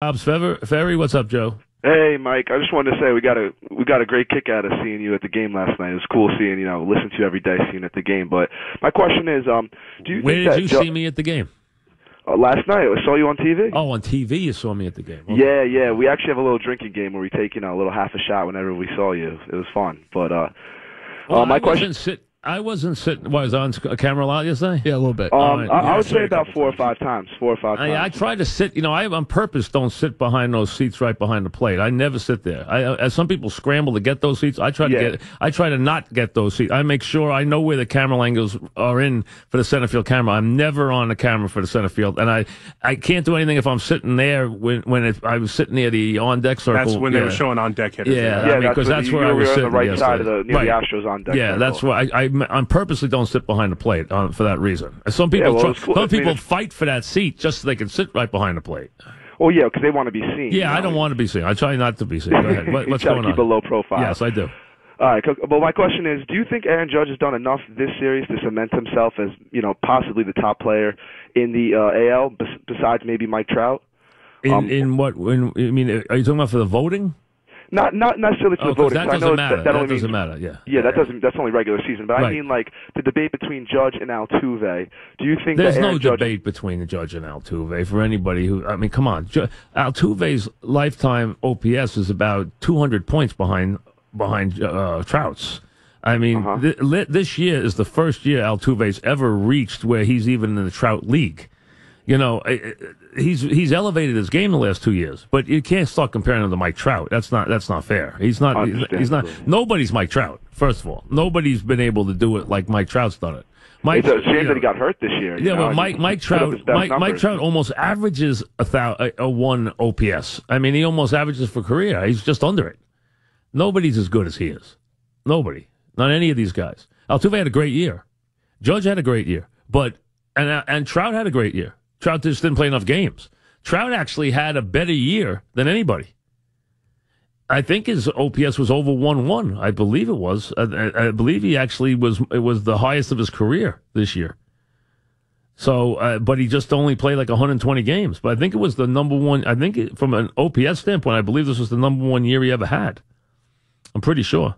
Dobbs Ferry, what's up, Joe? Hey, Mike. I just wanted to say we got a we got a great kick out of seeing you at the game last night. It was cool seeing you know listen to you every day, seeing you at the game. But my question is, um, do you Where think did you Jo- see me at the game? Uh, last night I saw you on TV. Oh, on TV you saw me at the game. Okay. Yeah, yeah. We actually have a little drinking game where we take you know a little half a shot whenever we saw you. It was fun. But uh, Well, uh my I question. sit. I wasn't sitting. Was I on camera a lot yesterday? Yeah, a little bit. Um, All right. I, I would Yeah, say about four or five times. Four or five times. I, I try to sit. You know, I on purpose don't sit behind those seats right behind the plate. I never sit there. I, uh, as some people scramble to get those seats, I try to Yeah. get. I try to not get those seats. I make sure I know where the camera angles are in for the center field camera. I'm never on the camera for the center field, and I I can't do anything if I'm sitting there when when it, I was sitting near the on deck circle. That's when they were showing on deck hitters. Yeah, yeah, I mean, 'cause what- that's you, where I you was were on the sitting right side of the yesterday. near the Astros on deck. Yeah, circle. that's why I, I, I purposely don't sit behind the plate uh, for that reason. Some people, Yeah, well, try- cool. some I mean, people it's- fight for that seat just so they can sit right behind the plate. Well, yeah, because they want to be seen. Yeah, you I don't want to be seen. I try not to be seen. Go ahead. What, You what's try to going keep on? a low profile. Yes, I do. All right, well, my question is: Do you think Aaron Judge has done enough this series to cement himself as you know possibly the top player in the uh, AL besides maybe Mike Trout? In, Um, in what? In, I mean, are you talking about for the voting? Not not necessarily for Oh, the voting. that I doesn't know matter. That, That, only doesn't matter. Yeah. Yeah, that doesn't. That's only regular season. But I mean, like the debate between Judge and Altuve. Do you think There's that no Judge? debate between the judge and Altuve for anybody who. I mean, come on. Ju- Altuve's lifetime OPS is about 200 points behind behind uh, Trout's. I mean, Uh-huh. th- this year is the first year Altuve's ever reached where he's even in the Trout league. You know, he's he's elevated his game the last two years, but you can't start comparing him to Mike Trout. That's not that's not fair. He's not he's, he's not nobody's Mike Trout. First of all, nobody's been able to do it like Mike Trout's done it. Mike, It's a shame you know- that he got hurt this year. yeah, know, but Mike Mike Trout Mike, Mike. Trout almost averages a, thou, a, a one OPS. I mean, he almost averages for career. He's just under it. Nobody's as good as he is. Nobody. Not any of these guys. Altuve had a great year. Judge had a great year, but and and Trout had a great year. Trout just didn't play enough games. Trout actually had a better year than anybody. I think his OPS was over one one. I believe it was. I, I, believe he actually was. It was the highest of his career this year. So, uh, but he just only played like 120 games. But I think it was the number one. I think it, from an OPS standpoint, I believe this was the number one year he ever had. I'm pretty sure.